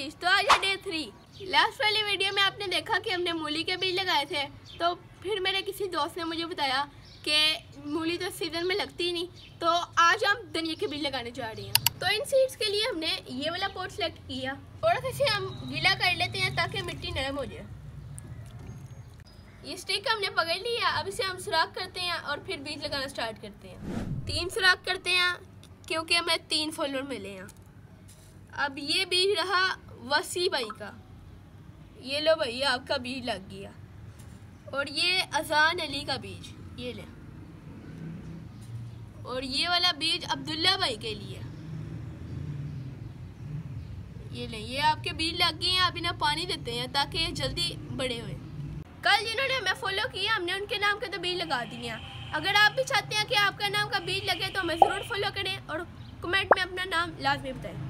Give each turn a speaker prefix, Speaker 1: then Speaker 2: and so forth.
Speaker 1: बीज तो आज है डे थ्री लास्ट वाली वीडियो में आपने देखा कि हमने मूली के बीज लगाए थे. तो फिर मेरे किसी दोस्त ने मुझे बताया कि मूली तो सीज़न में लगती ही नहीं. तो आज हम धनिया के बीज लगाने जा रहे हैं. तो इन सीड्स के लिए हमने ये वाला पॉट सेलेक्ट किया. थोड़ा सा हम गीला कर लेते हैं ताकि मिट्टी नरम हो जाए. ये स्टिक हमने पकड़ लिया. अब इसे हम सुराख करते हैं और फिर बीज लगाना स्टार्ट करते हैं. तीन सुराख करते हैं, क्योंकि हमें तीन फॉलोअर मिले हैं. अब ये बीज रहा वसी भाई का। ये लो भाई आपका बीज लग गया। और ये अजान अली का बीज, ये ले। और ये वाला बीज अब्दुल्ला भाई के लिए। ये ले, ये आपके बीज लग गए हैं, आप इन्हें पानी देते हैं ताकि ये जल्दी बड़े हुए। कल जिन्होंने हमें फॉलो किया, हमने उनके नाम के तो बीज लगा दिए अगर आप भी चाहते हैं कि आपका नाम का बीज लगे तो हमें ज़रूर फॉलो करें और कमेंट में अपना नाम लाजमी बताएँ।